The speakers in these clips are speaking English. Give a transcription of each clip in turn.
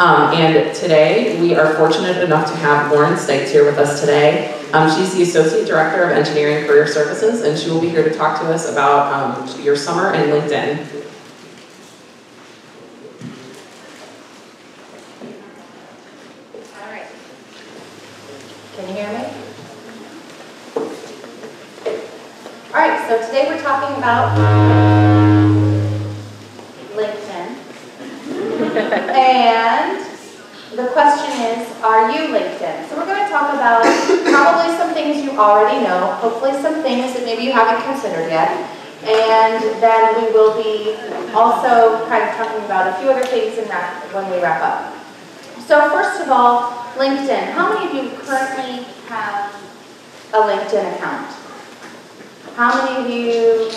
Um, and today, we are fortunate enough to have Lauren Stites here with us today. Um, she's the Associate Director of Engineering Career Services, and she will be here to talk to us about um, your summer in LinkedIn. All right. Can you hear me? All right, so today we're talking about And the question is, are you LinkedIn? So we're going to talk about probably some things you already know, hopefully some things that maybe you haven't considered yet. And then we will be also kind of talking about a few other things in that when we wrap up. So first of all, LinkedIn. How many of you currently have a LinkedIn account? How many of you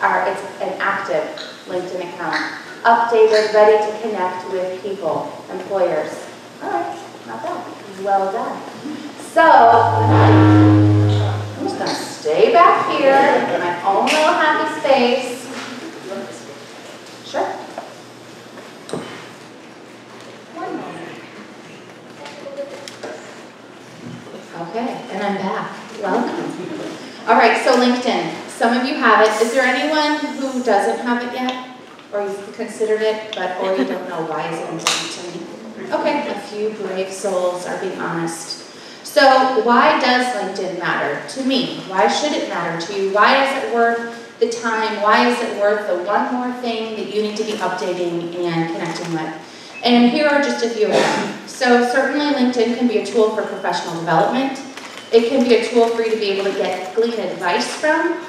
are, it's an active LinkedIn account, updated, ready to connect with people, employers? All right, not bad. Well done. So, I'm just gonna stay back here in my own little happy space. Sure. One moment. Okay, and I'm back. Welcome. All right, so LinkedIn. Some of you have it. Is there anyone who doesn't have it yet? Or you've considered it, but or you don't know why is it important to me? Okay, a few brave souls are being honest. So why does LinkedIn matter to me? Why should it matter to you? Why is it worth the time? Why is it worth the one more thing that you need to be updating and connecting with? And here are just a few of them. So certainly LinkedIn can be a tool for professional development. It can be a tool for you to be able to get glean advice from.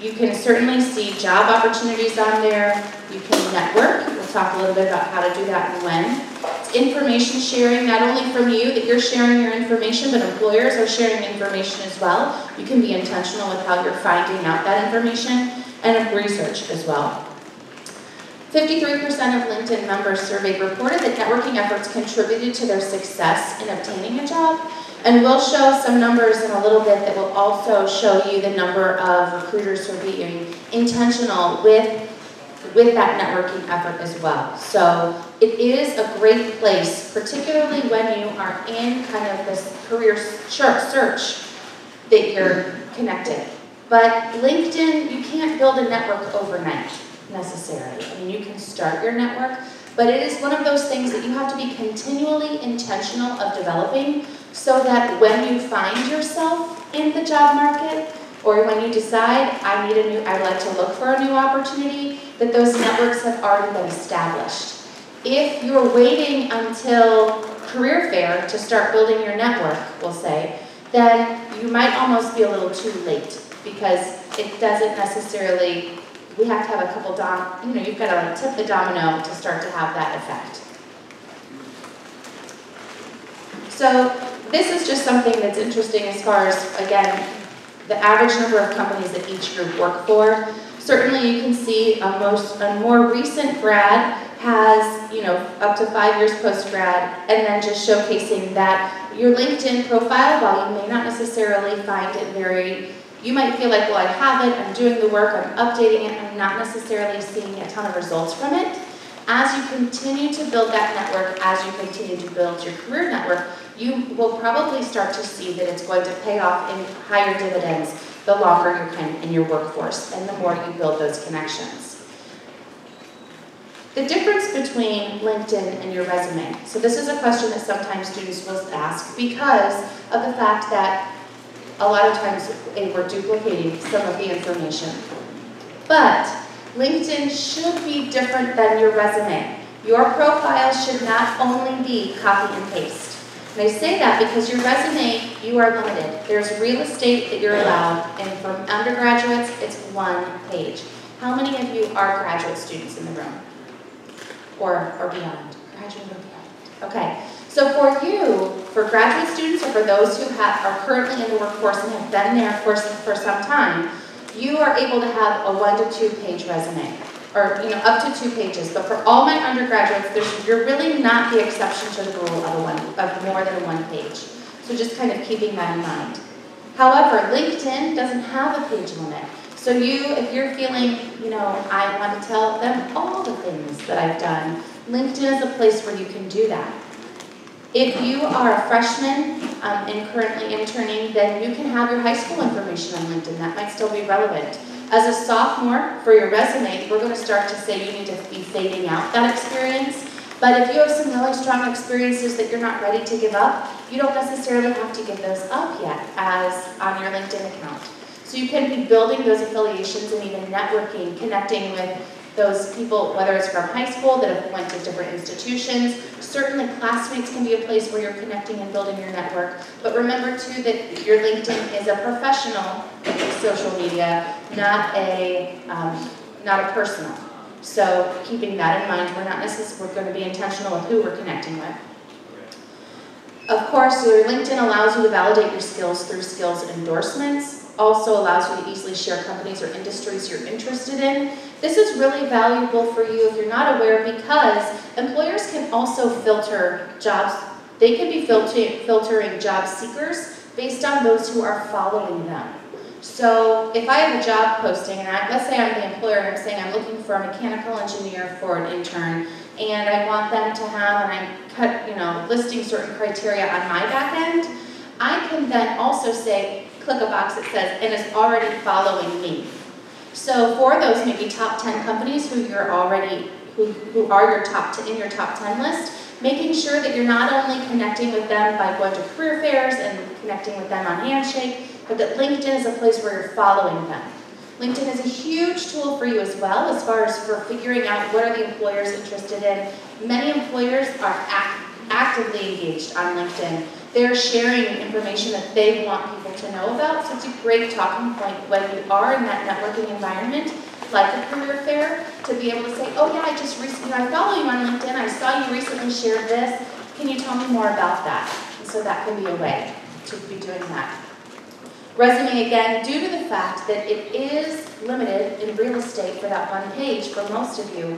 You can certainly see job opportunities on there. You can network. We'll talk a little bit about how to do that and when. It's information sharing, not only from you that you're sharing your information, but employers are sharing information as well. You can be intentional with how you're finding out that information and of research as well. 53% of LinkedIn members surveyed reported that networking efforts contributed to their success in obtaining a job. And we'll show some numbers in a little bit that will also show you the number of recruiters who are being intentional with, with that networking effort as well. So it is a great place, particularly when you are in kind of this career search that you're connected. But LinkedIn, you can't build a network overnight necessarily. I mean, you can start your network, but it is one of those things that you have to be continually intentional of developing so that when you find yourself in the job market or when you decide I need a new I'd like to look for a new opportunity that those networks have already been established. If you're waiting until career fair to start building your network, we'll say, then you might almost be a little too late because it doesn't necessarily we have to have a couple dom you know you've got to like tip the domino to start to have that effect. So this is just something that's interesting as far as, again, the average number of companies that each group work for. Certainly you can see a, most, a more recent grad has, you know, up to five years post-grad, and then just showcasing that your LinkedIn profile, while you may not necessarily find it very, you might feel like, well, I have it, I'm doing the work, I'm updating it, I'm not necessarily seeing a ton of results from it. As you continue to build that network, as you continue to build your career network, you will probably start to see that it's going to pay off in higher dividends the longer you're in your workforce and the more you build those connections. The difference between LinkedIn and your resume. So this is a question that sometimes students will ask because of the fact that a lot of times we're duplicating some of the information. But LinkedIn should be different than your resume. Your profile should not only be copy and paste. And I say that because your resume, you are limited. There's real estate that you're allowed, and from undergraduates, it's one page. How many of you are graduate students in the room? Or, or beyond? Graduate or beyond. Okay. So for you, for graduate students or for those who have, are currently in the workforce and have been there for, for some time, you are able to have a one to two page resume or you know, up to two pages. But for all my undergraduates, you're really not the exception to the rule of, a one, of more than one page. So just kind of keeping that in mind. However, LinkedIn doesn't have a page limit. So you, if you're feeling, you know, I want to tell them all the things that I've done, LinkedIn is a place where you can do that. If you are a freshman um, and currently interning, then you can have your high school information on LinkedIn. That might still be relevant. As a sophomore, for your resume, we're going to start to say you need to be fading out that experience. But if you have some really strong experiences that you're not ready to give up, you don't necessarily have to give those up yet as on your LinkedIn account. So you can be building those affiliations and even networking, connecting with those people, whether it's from high school that have went to different institutions. Certainly classmates can be a place where you're connecting and building your network. But remember too that your LinkedIn is a professional social media, not a, um, not a personal. So keeping that in mind, we're not necessarily, we're going to be intentional with who we're connecting with. Of course, your LinkedIn allows you to validate your skills through skills endorsements also allows you to easily share companies or industries you're interested in. This is really valuable for you if you're not aware because employers can also filter jobs. They can be filtering, job seekers based on those who are following them. So if I have a job posting, and I, let's say I'm the employer and I'm saying I'm looking for a mechanical engineer for an intern, and I want them to have, and I'm cut, you know, listing certain criteria on my back end, I can then also say, click a box that says, and is already following me. So for those maybe top 10 companies who you're already, who, who are your top, in your top 10 list, making sure that you're not only connecting with them by going to career fairs and connecting with them on Handshake, but that LinkedIn is a place where you're following them. LinkedIn is a huge tool for you as well as far as for figuring out what are the employers interested in. Many employers are act actively engaged on LinkedIn. They're sharing information that they want people to know about, so it's a great talking point when you are in that networking environment, like a career fair, to be able to say, oh yeah, I just recently, I follow you on LinkedIn, I saw you recently shared this, can you tell me more about that? So that can be a way to be doing that. Resume, again, due to the fact that it is limited in real estate for that one page for most of you,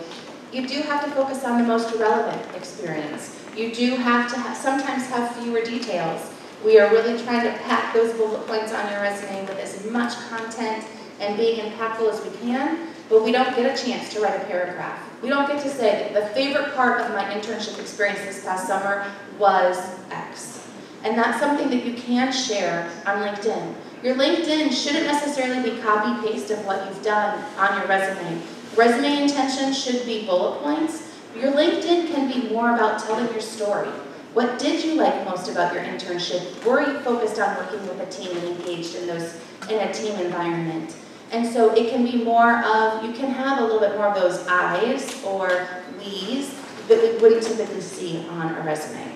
you do have to focus on the most relevant experience. You do have to have, sometimes have fewer details. We are really trying to pack those bullet points on your resume with as much content and being impactful as we can, but we don't get a chance to write a paragraph. We don't get to say that the favorite part of my internship experience this past summer was X. And that's something that you can share on LinkedIn. Your LinkedIn shouldn't necessarily be copy-paste of what you've done on your resume. Resume intention should be bullet points, your LinkedIn can be more about telling your story. What did you like most about your internship? Were you focused on working with a team and engaged in those in a team environment? And so it can be more of, you can have a little bit more of those I's or we's that we wouldn't typically see on a resume.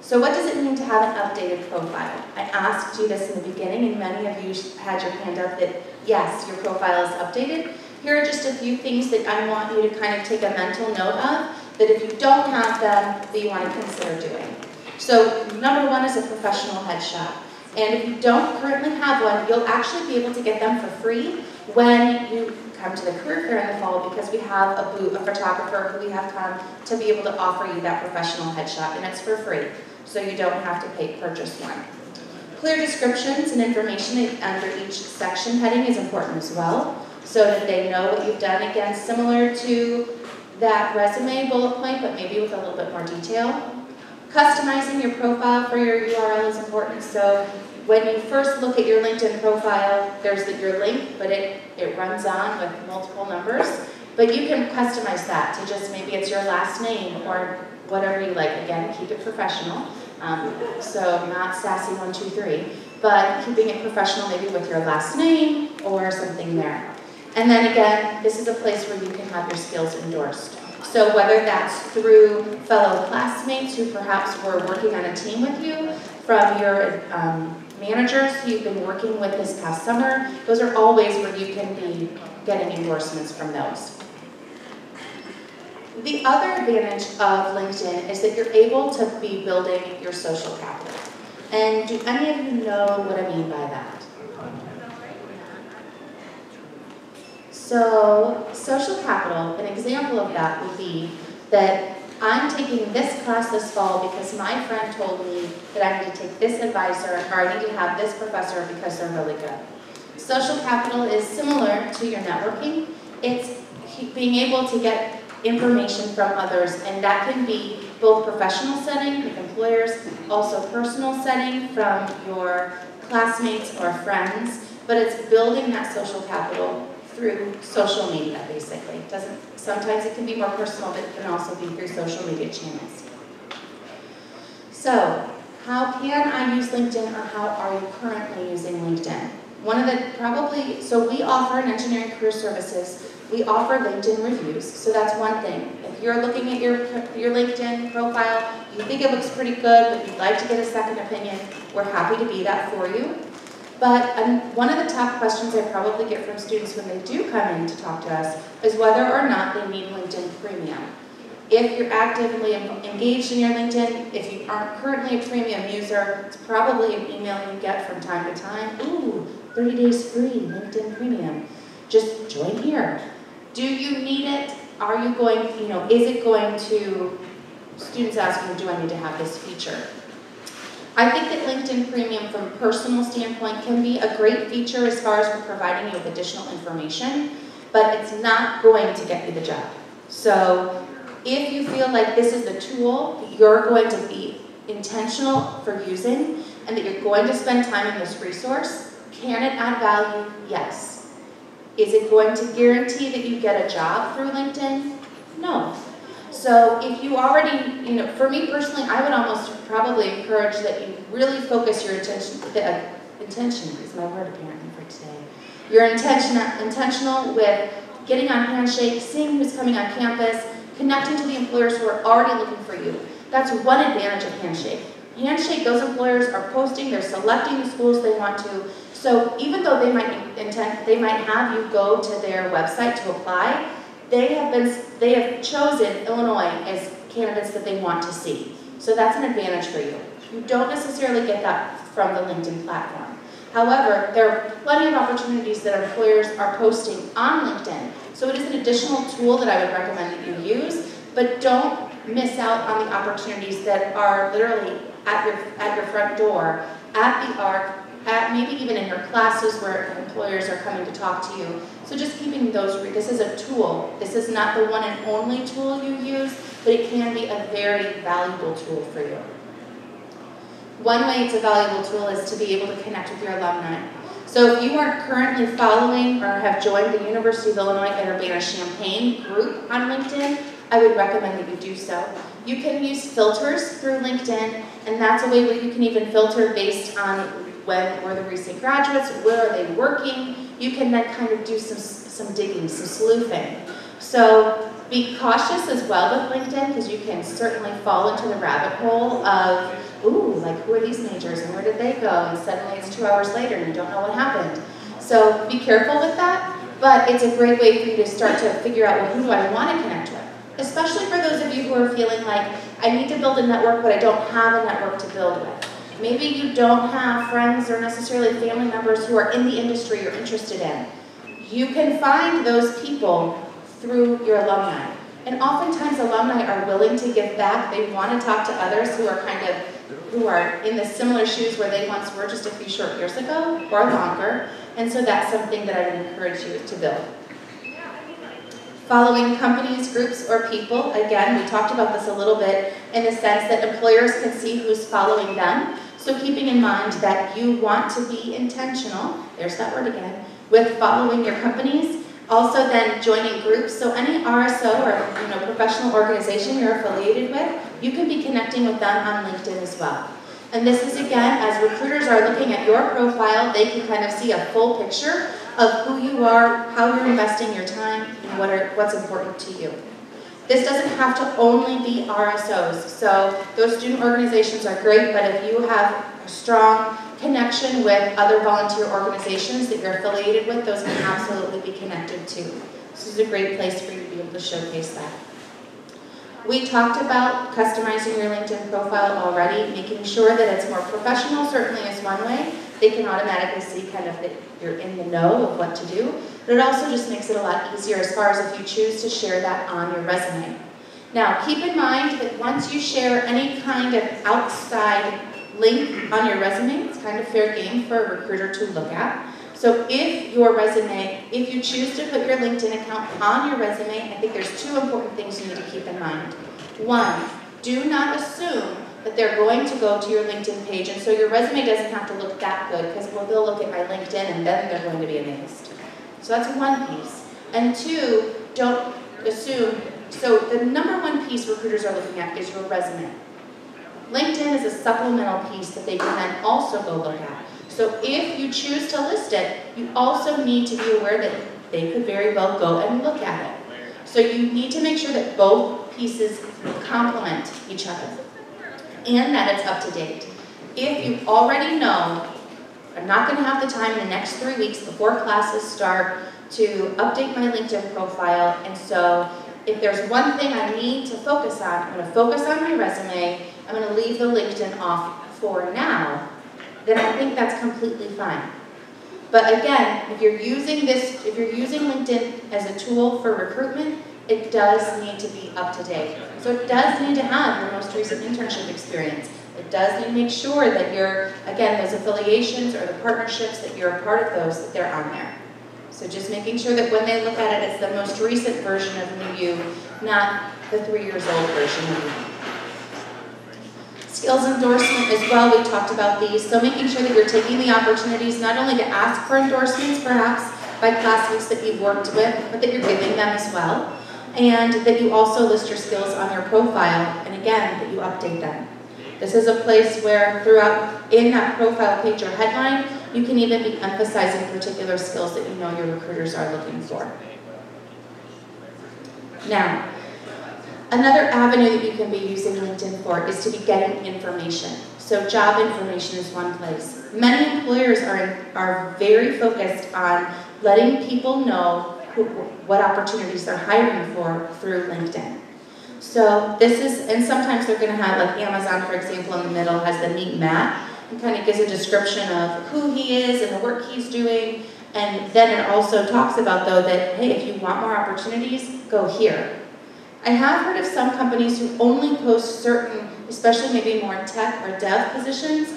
So what does it mean to have an updated profile? I asked you this in the beginning and many of you had your hand up that yes, your profile is updated. Here are just a few things that I want you to kind of take a mental note of, that if you don't have them, that you want to consider doing. So number one is a professional headshot. And if you don't currently have one, you'll actually be able to get them for free when you come to the career fair in the fall because we have a booth, a photographer who we have come to be able to offer you that professional headshot and it's for free. So you don't have to pay purchase one. Clear descriptions and information under each section heading is important as well so that they know what you've done. Again, similar to that resume bullet point, but maybe with a little bit more detail. Customizing your profile for your URL is important. So when you first look at your LinkedIn profile, there's the, your link, but it, it runs on with multiple numbers. But you can customize that to just maybe it's your last name or whatever you like. Again, keep it professional. Um, so not sassy123, but keeping it professional maybe with your last name or something there. And then again, this is a place where you can have your skills endorsed. So whether that's through fellow classmates who perhaps were working on a team with you, from your um, managers who you've been working with this past summer, those are all ways where you can be getting endorsements from those. The other advantage of LinkedIn is that you're able to be building your social capital. And do any of you know what I mean by that? So social capital, an example of that would be that I'm taking this class this fall because my friend told me that I need to take this advisor or I need to have this professor because they're really good. Social capital is similar to your networking. It's being able to get information from others, and that can be both professional setting with employers, also personal setting from your classmates or friends, but it's building that social capital through social media, basically. It doesn't, sometimes it can be more personal, but it can also be through social media channels. So, how can I use LinkedIn or how are you currently using LinkedIn? One of the probably, so we offer in engineering career services, we offer LinkedIn reviews. So that's one thing. If you're looking at your, your LinkedIn profile, you think it looks pretty good, but you'd like to get a second opinion, we're happy to be that for you. But um, one of the top questions I probably get from students when they do come in to talk to us is whether or not they need LinkedIn Premium. If you're actively engaged in your LinkedIn, if you aren't currently a premium user, it's probably an email you get from time to time. Ooh, 30 days free, LinkedIn Premium. Just join here. Do you need it? Are you going, you know, is it going to, students asking, do I need to have this feature? I think that LinkedIn Premium from a personal standpoint can be a great feature as far as providing you with additional information, but it's not going to get you the job. So if you feel like this is the tool that you're going to be intentional for using and that you're going to spend time in this resource, can it add value? Yes. Is it going to guarantee that you get a job through LinkedIn? No. So if you already, you know, for me personally, I would almost probably encourage that you really focus your attention, the, uh, intention is my word apparently for today. You're intention, intentional with getting on Handshake, seeing who's coming on campus, connecting to the employers who are already looking for you. That's one advantage of Handshake. Handshake, those employers are posting, they're selecting the schools they want to. So even though they might intend, they might have you go to their website to apply, they have been, they have chosen Illinois as candidates that they want to see. So that's an advantage for you. You don't necessarily get that from the LinkedIn platform. However, there are plenty of opportunities that employers are posting on LinkedIn so it is an additional tool that I would recommend that you use, but don't miss out on the opportunities that are literally at your, at your front door, at the ARC, at maybe even in your classes where employers are coming to talk to you. So just keeping those, this is a tool. This is not the one and only tool you use, but it can be a very valuable tool for you. One way it's a valuable tool is to be able to connect with your alumni. So if you are currently following or have joined the University of Illinois at Urbana-Champaign group on LinkedIn, I would recommend that you do so. You can use filters through LinkedIn, and that's a way where you can even filter based on when were the recent graduates, where are they working. You can then kind of do some, some digging, some sleuthing. So be cautious as well with LinkedIn because you can certainly fall into the rabbit hole of ooh, like who are these majors and where did they go? And suddenly it's two hours later and you don't know what happened. So be careful with that, but it's a great way for you to start to figure out, well, who do I want to connect with? Especially for those of you who are feeling like, I need to build a network, but I don't have a network to build with. Maybe you don't have friends or necessarily family members who are in the industry you're interested in. You can find those people through your alumni. And oftentimes alumni are willing to give back. They want to talk to others who are kind of who are in the similar shoes where they once were just a few short years ago or longer. And so that's something that I would encourage you to build. Following companies, groups, or people, again, we talked about this a little bit in the sense that employers can see who's following them. So keeping in mind that you want to be intentional, there's that word again, with following your companies also then joining groups, so any RSO or you know, professional organization you're affiliated with, you can be connecting with them on LinkedIn as well. And this is again, as recruiters are looking at your profile, they can kind of see a full picture of who you are, how you're investing your time, and what are, what's important to you. This doesn't have to only be RSOs. So those student organizations are great, but if you have a strong connection with other volunteer organizations that you're affiliated with, those can absolutely be connected too. This is a great place for you to be able to showcase that. We talked about customizing your LinkedIn profile already, making sure that it's more professional certainly is one way. They can automatically see kind of that you're in the know of what to do, but it also just makes it a lot easier as far as if you choose to share that on your resume. Now, keep in mind that once you share any kind of outside link on your resume. It's kind of fair game for a recruiter to look at. So if your resume, if you choose to put your LinkedIn account on your resume, I think there's two important things you need to keep in mind. One, do not assume that they're going to go to your LinkedIn page, and so your resume doesn't have to look that good, because well, they'll look at my LinkedIn and then they're going to be amazed. So that's one piece. And two, don't assume, so the number one piece recruiters are looking at is your resume. LinkedIn is a supplemental piece that they can then also go look at. So if you choose to list it, you also need to be aware that they could very well go and look at it. So you need to make sure that both pieces complement each other and that it's up to date. If you already know, I'm not going to have the time in the next three weeks before classes start to update my LinkedIn profile, and so if there's one thing I need to focus on, I'm going to focus on my resume, I'm going to leave the LinkedIn off for now, then I think that's completely fine. But again, if you're using this, if you're using LinkedIn as a tool for recruitment, it does need to be up to date. So it does need to have your most recent internship experience. It does need to make sure that you're, again, those affiliations or the partnerships that you're a part of those, that they're on there. So just making sure that when they look at it, it's the most recent version of new you, not the three years old version of you. Skills endorsement as well, we talked about these. So making sure that you're taking the opportunities not only to ask for endorsements, perhaps, by classmates that you've worked with, but that you're giving them as well and that you also list your skills on your profile, and again, that you update them. This is a place where throughout, in that profile page or headline, you can even be emphasizing particular skills that you know your recruiters are looking for. Now, another avenue that you can be using LinkedIn for is to be getting information. So job information is one place. Many employers are, are very focused on letting people know who, what opportunities they're hiring for through LinkedIn. So this is, and sometimes they're going to have, like Amazon, for example, in the middle has the Meet Matt, and kind of gives a description of who he is and the work he's doing. And then it also talks about, though, that, hey, if you want more opportunities, go here. I have heard of some companies who only post certain, especially maybe more tech or dev positions,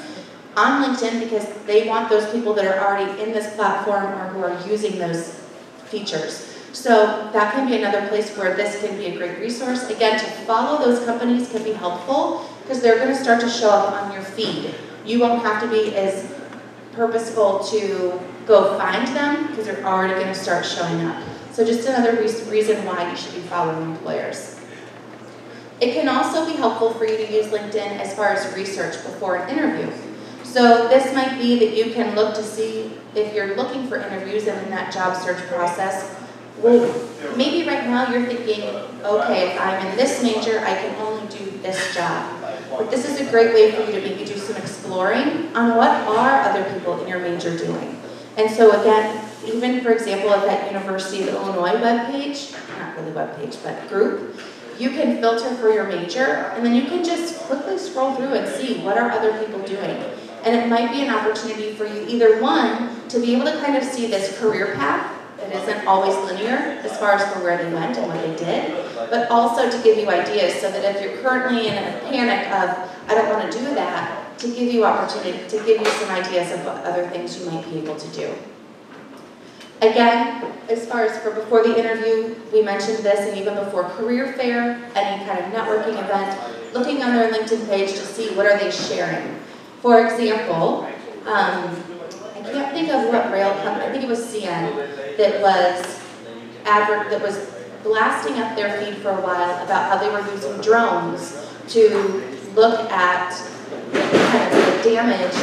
on LinkedIn because they want those people that are already in this platform or who are using those features. So that can be another place where this can be a great resource. Again, to follow those companies can be helpful because they're going to start to show up on your feed. You won't have to be as purposeful to go find them because they're already going to start showing up. So just another re reason why you should be following employers. It can also be helpful for you to use LinkedIn as far as research before an interview. So this might be that you can look to see if you're looking for interviews and in that job search process, well, maybe right now you're thinking, okay, if I'm in this major, I can only do this job. But this is a great way for you to maybe do some exploring on what are other people in your major doing. And so again, even for example, at that University of Illinois webpage, not really webpage, but group, you can filter for your major, and then you can just quickly scroll through and see what are other people doing. And it might be an opportunity for you, either one, to be able to kind of see this career path that isn't always linear as far as for where they went and what they did, but also to give you ideas so that if you're currently in a panic of, I don't want to do that, to give you opportunity, to give you some ideas of other things you might be able to do. Again, as far as for before the interview, we mentioned this, and even before career fair, any kind of networking event, looking on their LinkedIn page to see what are they sharing. For example, um, can't think of what rail company, I think it was CN, that was advert, that was blasting up their feed for a while about how they were using drones to look at kind of the damage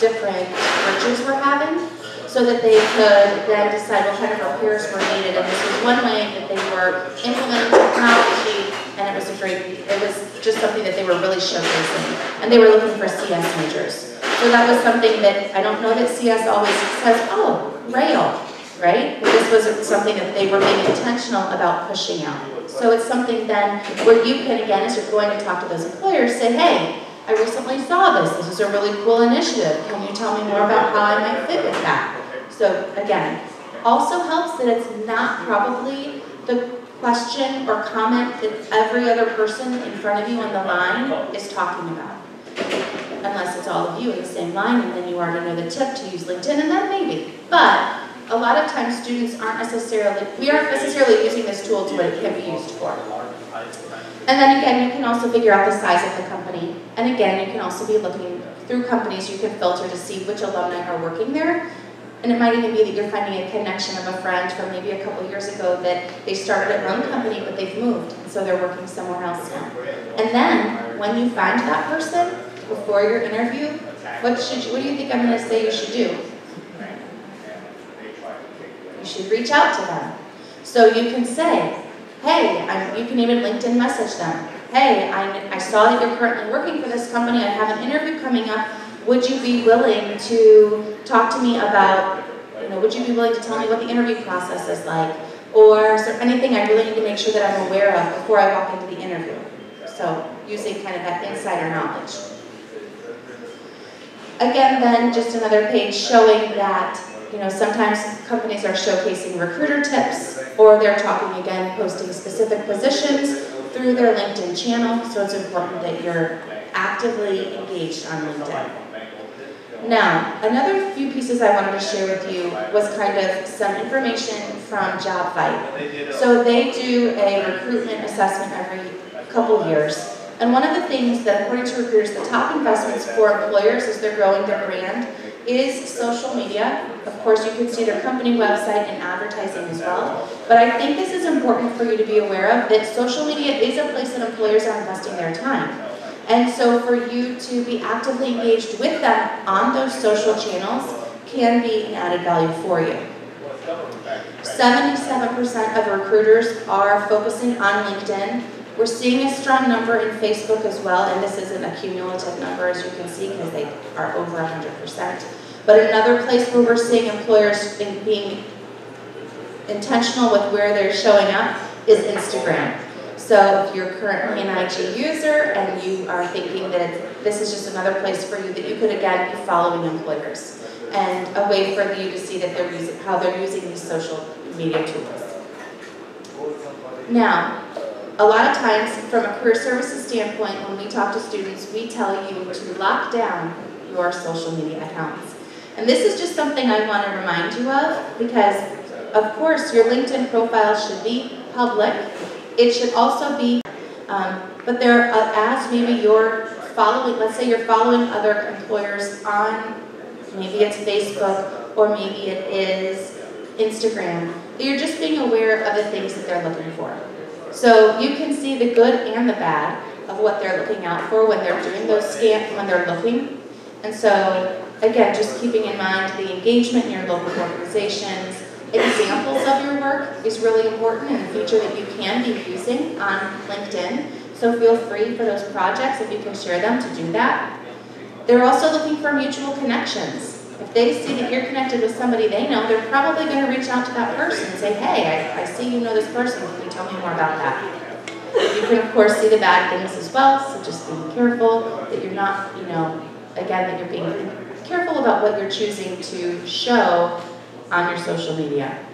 different bridges were having so that they could then decide what kind of repairs were needed. And this was one way that they were implementing technology and it was a great, it was just something that they were really showcasing. And they were looking for CS majors. So that was something that, I don't know that CS always says, oh, rail, right? But this was something that they were being intentional about pushing out. So it's something then where you can, again, as you're going to talk to those employers, say, hey, I recently saw this. This is a really cool initiative. Can you tell me more about how I might fit with that? So again, also helps that it's not probably the question or comment that every other person in front of you on the line is talking about. Unless it's all of you in the same line, and then you already know the tip to use LinkedIn, and then maybe. But a lot of times students aren't necessarily, we aren't necessarily using this tool to what it can be used for. And then again, you can also figure out the size of the company. And again, you can also be looking through companies, you can filter to see which alumni are working there. And it might even be that you're finding a connection of a friend from maybe a couple years ago that they started at one company, but they've moved, so they're working somewhere else now. And then, when you find that person, before your interview, what should you, what do you think I'm going to say you should do? You should reach out to them. So you can say, hey, I'm, you can even LinkedIn message them. Hey, I, I saw that you're currently working for this company. I have an interview coming up. Would you be willing to talk to me about, you know, would you be willing to tell me what the interview process is like? Or is there anything I really need to make sure that I'm aware of before I walk into the interview? So using kind of that insider knowledge. Again, then, just another page showing that you know, sometimes companies are showcasing recruiter tips, or they're talking again, posting specific positions through their LinkedIn channel, so it's important that you're actively engaged on LinkedIn. Now, another few pieces I wanted to share with you was kind of some information from JobVite. So they do a recruitment assessment every couple years. And one of the things that, according to recruiters, the top investments for employers as they're growing their brand is social media. Of course, you can see their company website and advertising as well. But I think this is important for you to be aware of, that social media is a place that employers are investing their time. And so for you to be actively engaged with them on those social channels can be an added value for you. 77% of recruiters are focusing on LinkedIn. We're seeing a strong number in Facebook as well, and this isn't a cumulative number as you can see because they are over 100%. But another place where we're seeing employers being intentional with where they're showing up is Instagram. So if you're currently an IG user and you are thinking that this is just another place for you that you could again be following employers and a way for you to see that they're using how they're using these social media tools. Now, a lot of times, from a career services standpoint, when we talk to students, we tell you to lock down your social media accounts. And this is just something I want to remind you of because, of course, your LinkedIn profile should be public. It should also be, um, but there, uh, as maybe you're following, let's say you're following other employers on, maybe it's Facebook or maybe it is Instagram, you're just being aware of the things that they're looking for. So you can see the good and the bad of what they're looking out for when they're doing those scans, when they're looking. And so, again, just keeping in mind the engagement in your local organizations, examples of your work is really important and a feature that you can be using on LinkedIn. So feel free for those projects if you can share them to do that. They're also looking for mutual connections. If they see that you're connected with somebody they know, they're probably going to reach out to that person and say, hey, I, I see you know this person. Can you tell me more about that? You can, of course, see the bad things as well, so just being careful that you're not, you know, again, that you're being careful about what you're choosing to show on your social media.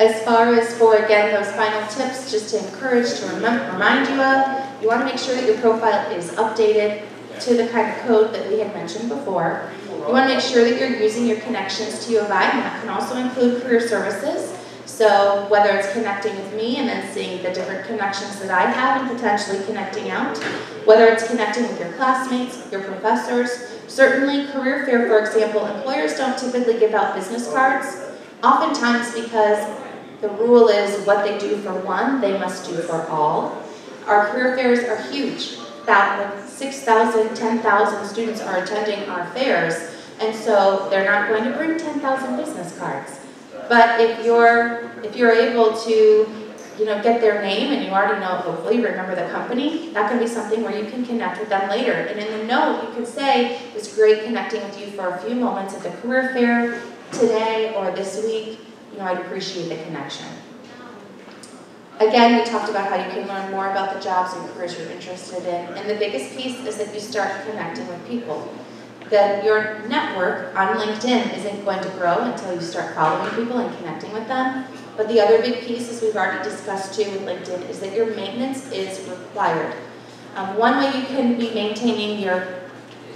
As far as for, again, those final tips, just to encourage, to remind you of, you want to make sure that your profile is updated to the kind of code that we had mentioned before. You want to make sure that you're using your connections to U of I, and that can also include career services. So whether it's connecting with me and then seeing the different connections that I have and potentially connecting out, whether it's connecting with your classmates, your professors, certainly career fair, for example, employers don't typically give out business cards, oftentimes because the rule is what they do for one, they must do for all. Our career fairs are huge. That 6,000, 10,000 students are attending our fairs, and so they're not going to bring 10,000 business cards. But if you're, if you're able to you know, get their name and you already know, hopefully, remember the company, that can be something where you can connect with them later. And in the note, you could say, it was great connecting with you for a few moments at the career fair today or this week. You know, I'd appreciate the connection. Again, we talked about how you can learn more about the jobs and careers you're interested in. And the biggest piece is that you start connecting with people. That your network on LinkedIn isn't going to grow until you start following people and connecting with them. But the other big piece, as we've already discussed too with LinkedIn, is that your maintenance is required. Um, one way you can be maintaining your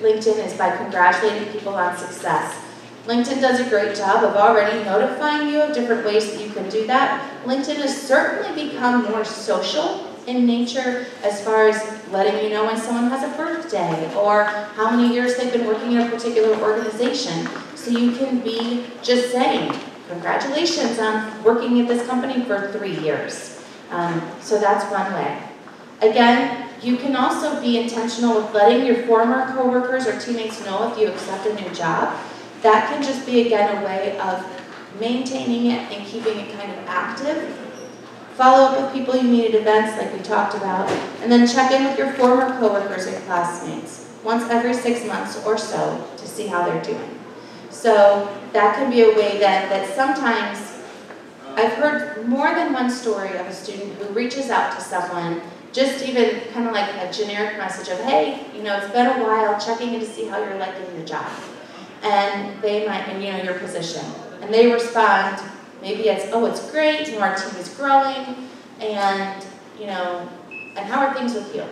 LinkedIn is by congratulating people on success. LinkedIn does a great job of already notifying you of different ways that you can do that. LinkedIn has certainly become more social in nature as far as letting you know when someone has a birthday or how many years they've been working in a particular organization. So you can be just saying, congratulations on working at this company for three years. Um, so that's one way. Again, you can also be intentional with letting your former coworkers or teammates know if you accept a new job. That can just be, again, a way of maintaining it and keeping it kind of active. Follow up with people you meet at events like we talked about, and then check in with your former coworkers and classmates once every six months or so to see how they're doing. So that can be a way that, that sometimes I've heard more than one story of a student who reaches out to someone just even kind of like a generic message of, hey, you know, it's been a while, checking in to see how you're liking your job. And they might, and you know, your position. And they respond, maybe it's, oh, it's great, our team is growing, and, you know, and how are things with you?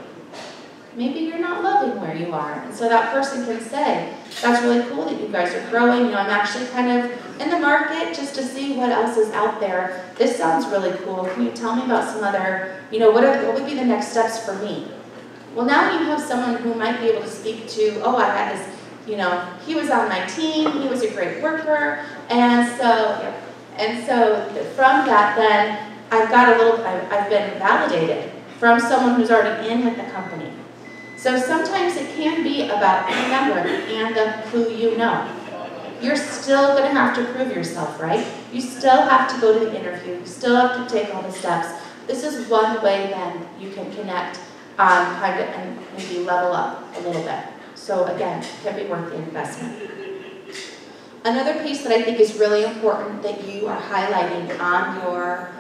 Maybe you're not loving where you are. And so that person can say, that's really cool that you guys are growing. You know, I'm actually kind of in the market just to see what else is out there. This sounds really cool. Can you tell me about some other, you know, what, are, what would be the next steps for me? Well, now you have someone who might be able to speak to, oh, I had this, you know, he was on my team, he was a great worker, and so, and so from that then, I've got a little, I've, been validated from someone who's already in with the company. So sometimes it can be about the number and the who you know. You're still going to have to prove yourself, right? You still have to go to the interview. You still have to take all the steps. This is one way then you can connect um, kind of and maybe level up a little bit. So again, can be worth the investment. Another piece that I think is really important that you are highlighting on your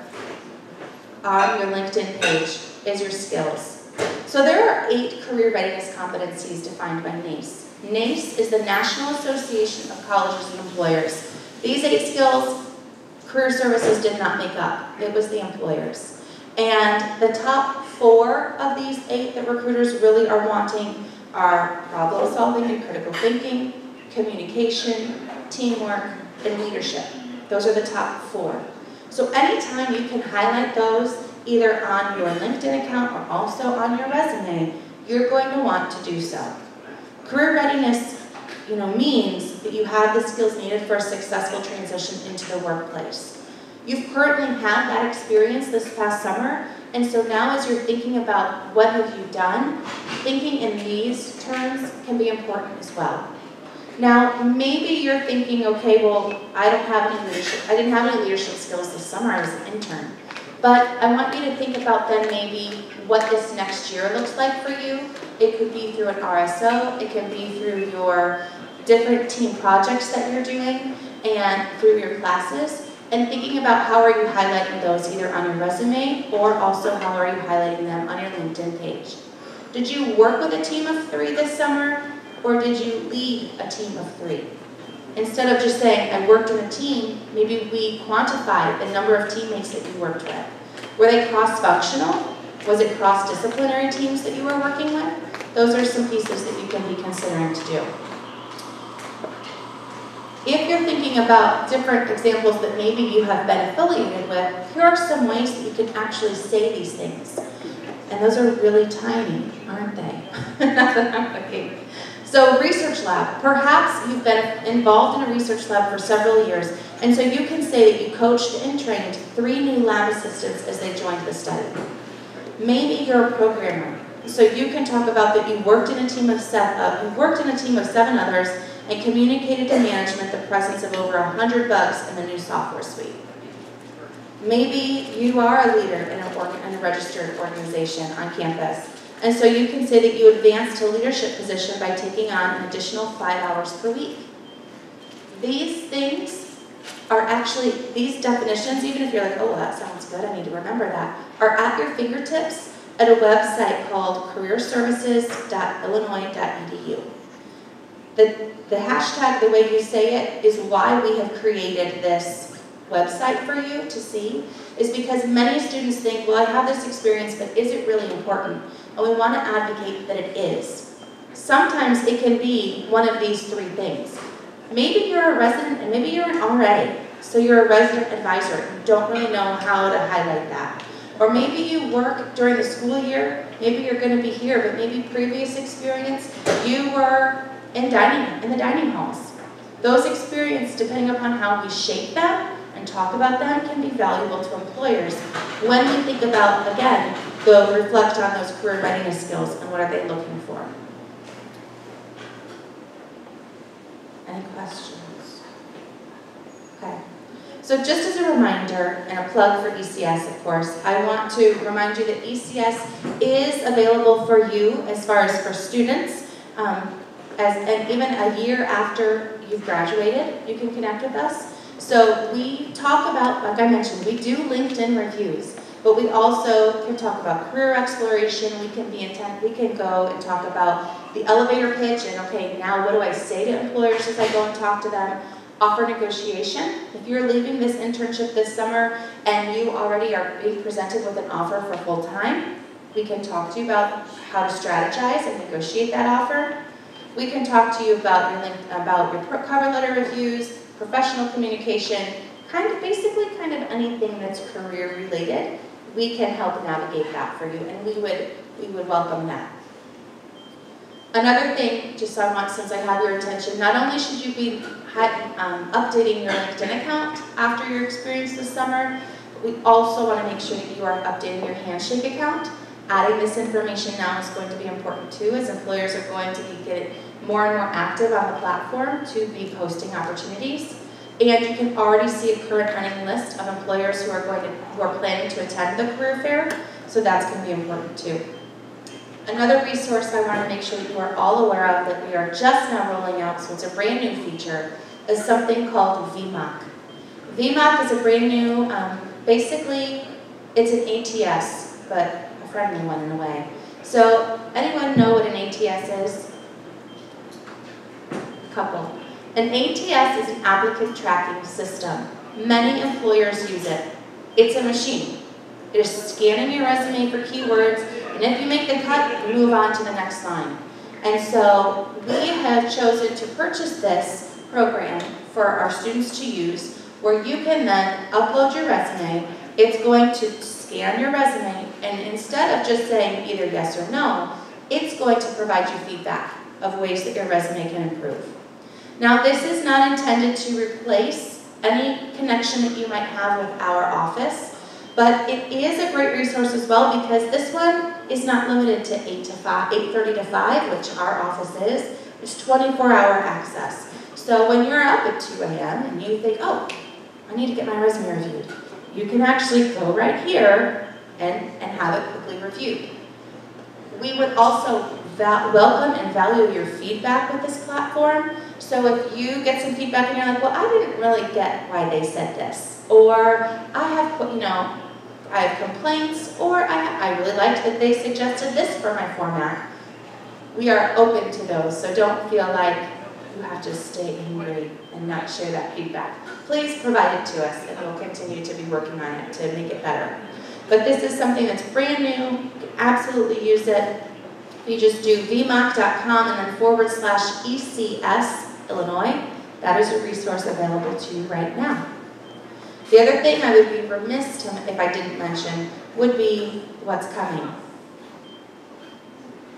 on your LinkedIn page is your skills. So there are eight career readiness competencies defined by NACE. NACE is the National Association of Colleges and Employers. These eight skills, career services did not make up. It was the employers. And the top four of these eight that recruiters really are wanting are problem solving and critical thinking, communication, teamwork, and leadership. Those are the top four. So anytime you can highlight those either on your LinkedIn account or also on your resume, you're going to want to do so. Career readiness you know, means that you have the skills needed for a successful transition into the workplace. You've currently had that experience this past summer, and so now as you're thinking about what have you done, thinking in these terms can be important as well. Now, maybe you're thinking, okay, well, I don't have any leadership, I didn't have any leadership skills this summer, I was an intern. But I want you to think about then maybe what this next year looks like for you. It could be through an RSO, it can be through your different team projects that you're doing, and through your classes, and thinking about how are you highlighting those either on your resume or also how are you highlighting them on your LinkedIn page. Did you work with a team of three this summer, or did you lead a team of three? Instead of just saying, I worked in a team, maybe we quantify the number of teammates that you worked with. Were they cross-functional? Was it cross-disciplinary teams that you were working with? Those are some pieces that you can be considering to do. If you're thinking about different examples that maybe you have been affiliated with, here are some ways that you can actually say these things. And those are really tiny, aren't they? Looking. So research lab, perhaps you've been involved in a research lab for several years, and so you can say that you coached and trained three new lab assistants as they joined the study. Maybe you're a programmer, so you can talk about that you worked in a team of seven, uh, you worked in a team of seven others and communicated to management the presence of over 100 bugs in the new software suite. Maybe you are a leader in a, registered organization on campus and so you can say that you advance to leadership position by taking on an additional five hours per week. These things are actually, these definitions, even if you're like, oh, that sounds good, I need to remember that, are at your fingertips at a website called careerservices.illinois.edu. The, the hashtag, the way you say it, is why we have created this website for you to see is because many students think, well, I have this experience, but is it really important? And we want to advocate that it is. Sometimes it can be one of these three things. Maybe you're a resident and maybe you're an RA, so you're a resident advisor. You don't really know how to highlight that. Or maybe you work during the school year, maybe you're going to be here, but maybe previous experience, you were in dining, in the dining halls. Those experiences, depending upon how we shape them and talk about them, can be valuable to employers when we think about, again, go reflect on those career readiness skills and what are they looking for. Any questions? Okay. So just as a reminder, and a plug for ECS, of course, I want to remind you that ECS is available for you as far as for students. Um, as, and even a year after you've graduated, you can connect with us. So we talk about, like I mentioned, we do LinkedIn reviews, but we also can talk about career exploration. We can be intent, we can go and talk about the elevator pitch and okay, now what do I say to employers as I go and talk to them? offer negotiation. If you're leaving this internship this summer and you already are being presented with an offer for full-time, we can talk to you about how to strategize and negotiate that offer. We can talk to you about your, about your cover letter reviews, professional communication, kind of basically kind of anything that's career related. We can help navigate that for you and we would, we would welcome that. Another thing, just so I want, since I have your attention, not only should you be um, updating your LinkedIn account after your experience this summer, we also want to make sure that you are updating your Handshake account. Adding this information now is going to be important too, as employers are going to getting more and more active on the platform to be posting opportunities. And you can already see a current running list of employers who are going to who are planning to attend the career fair, so that's going to be important too. Another resource I want to make sure you are all aware of that we are just now rolling out, so it's a brand new feature, is something called VMock. VMock is a brand new, um, basically, it's an ATS, but friendly one in a way. So, anyone know what an ATS is? A couple. An ATS is an applicant tracking system. Many employers use it. It's a machine. It is scanning your resume for keywords, and if you make the cut, move on to the next line. And so we have chosen to purchase this program for our students to use where you can then upload your resume. It's going to scan your resume and instead of just saying either yes or no, it's going to provide you feedback of ways that your resume can improve. Now this is not intended to replace any connection that you might have with our office. But it is a great resource as well because this one is not limited to 8 to 5, 8.30 to 5, which our office is. It's 24-hour access. So when you're up at 2 a.m. and you think, oh, I need to get my resume reviewed, you can actually go right here and, and have it quickly reviewed. We would also welcome and value your feedback with this platform. So if you get some feedback and you're like, well, I didn't really get why they said this, or I have, you know, I have complaints, or I, I really liked that they suggested this for my format. We are open to those, so don't feel like you have to stay angry and not share that feedback. Please provide it to us, and we'll continue to be working on it to make it better. But this is something that's brand new. You can absolutely use it. You just do vmock.com and then forward slash ECS Illinois. That is a resource available to you right now. The other thing I would be remiss to, if I didn't mention would be what's coming.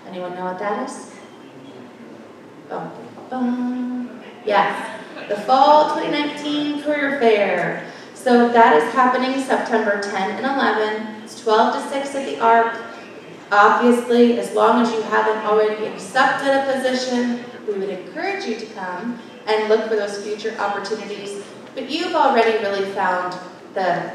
Anyone know what that is? Bum. Yes, the Fall 2019 Career Fair. So that is happening September 10 and 11. It's 12 to 6 at the ARC. Obviously, as long as you haven't already accepted a position, we would encourage you to come and look for those future opportunities but you've already really found the,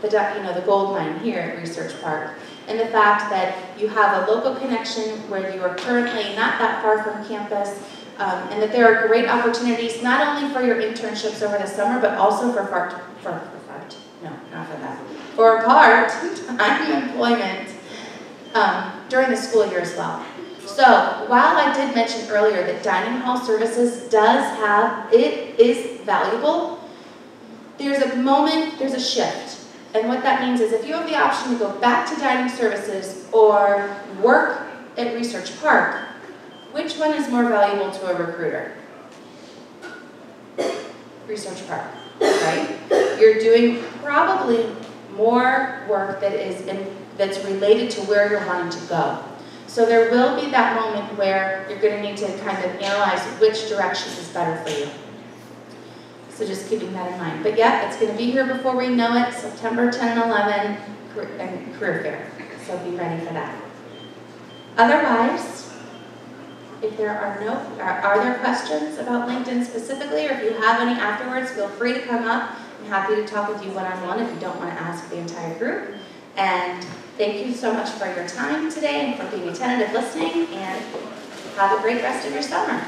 the, you know, the gold mine here at Research Park. And the fact that you have a local connection where you are currently not that far from campus, um, and that there are great opportunities not only for your internships over the summer, but also for for, for that, for part-time employment um, during the school year as well. So while I did mention earlier that dining hall services does have, it is valuable, there's a moment, there's a shift. And what that means is if you have the option to go back to dining services or work at Research Park, which one is more valuable to a recruiter? Research Park, right? You're doing probably more work that is in, that's related to where you're wanting to go. So there will be that moment where you're going to need to kind of analyze which direction is better for you. So just keeping that in mind. But yeah, it's going to be here before we know it, September 10 and 11, and career fair. So be ready for that. Otherwise, if there are no, are, are there questions about LinkedIn specifically, or if you have any afterwards, feel free to come up. I'm happy to talk with you one-on-one if you don't want to ask the entire group. And thank you so much for your time today and for being attentive listening, and have a great rest of your summer.